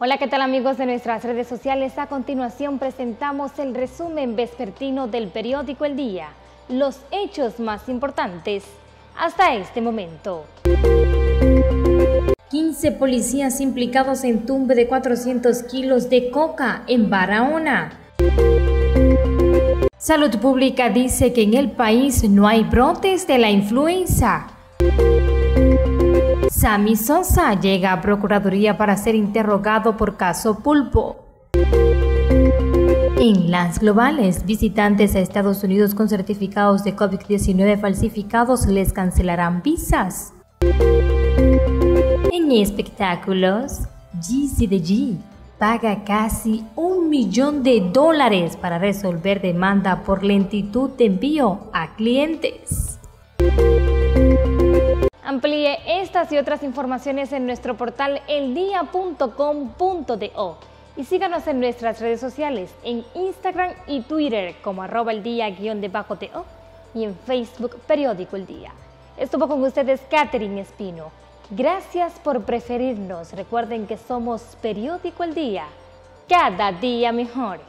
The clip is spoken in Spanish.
Hola, ¿qué tal amigos de nuestras redes sociales? A continuación presentamos el resumen vespertino del periódico El Día, los hechos más importantes hasta este momento. 15 policías implicados en tumbe de 400 kilos de coca en Barahona. Salud Pública dice que en el país no hay brotes de la influenza. Sammy Sosa llega a Procuraduría para ser interrogado por caso Pulpo. En las globales, visitantes a Estados Unidos con certificados de COVID-19 falsificados les cancelarán visas. En espectáculos, GCDG paga casi un millón de dólares para resolver demanda por lentitud de envío a clientes. Amplíe estas y otras informaciones en nuestro portal eldia.com.do y síganos en nuestras redes sociales en Instagram y Twitter como arroba el día guion debajo de O y en Facebook Periódico El Día. Estuvo con ustedes Catherine Espino. Gracias por preferirnos. Recuerden que somos Periódico El Día. Cada día mejor.